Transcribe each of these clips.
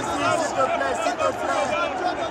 Merci, s'il te plaît, s'il te plaît.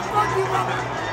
Fuck!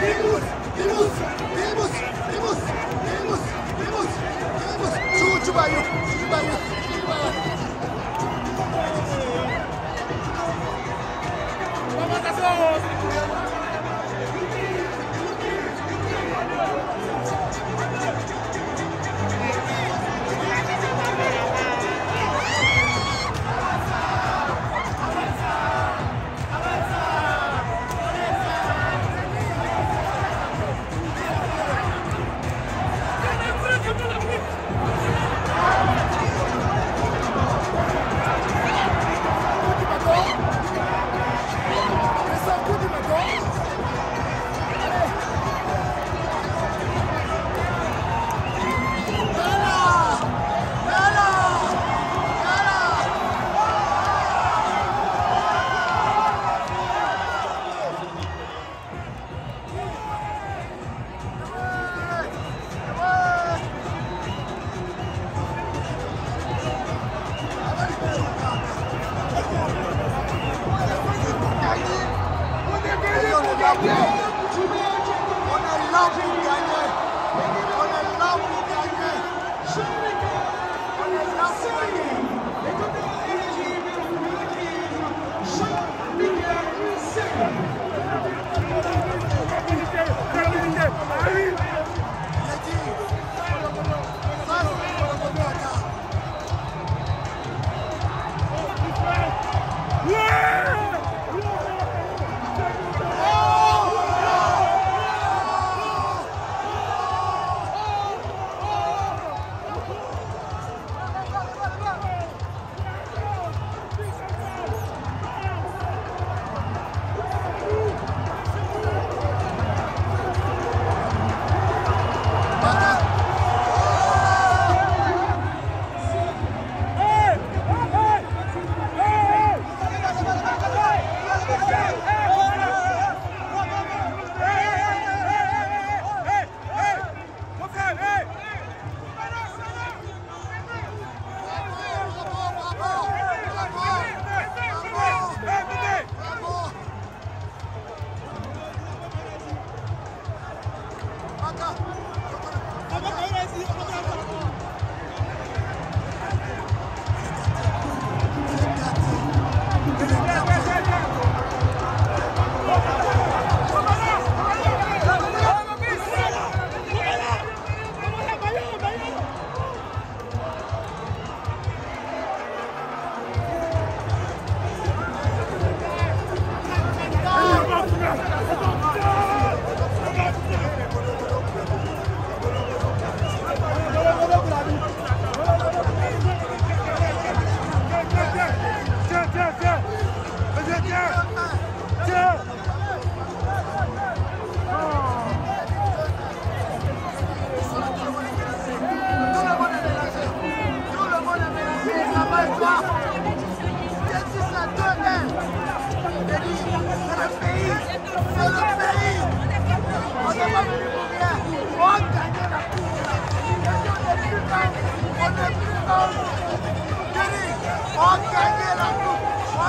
Temos, temos, temos, temos, temos, temos, chute, Bahia.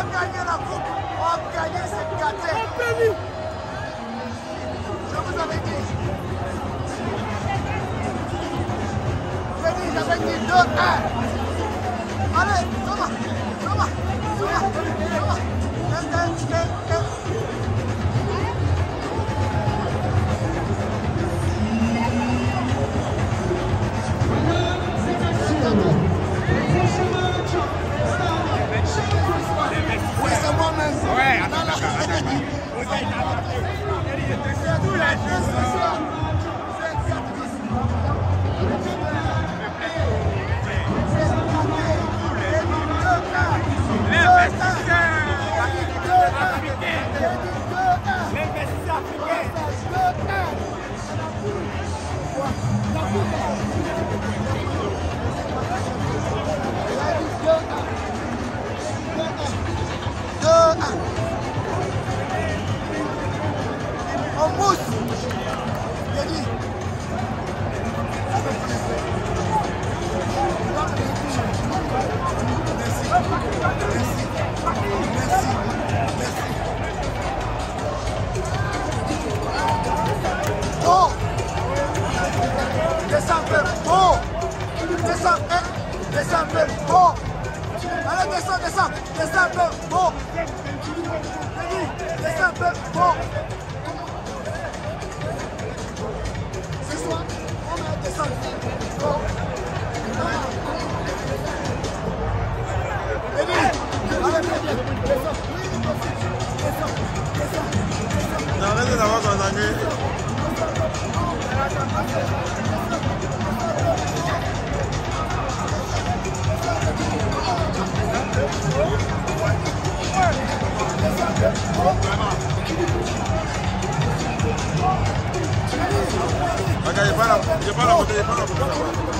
va gagner la coupe, on va gagner cette gâtée. Je vous avais dit. J'ai dit, j'avais dit 2-1. Allez, ça va, ça va, ça va, ça va. Ah. Acá dispara, dispara, dispara, dispara.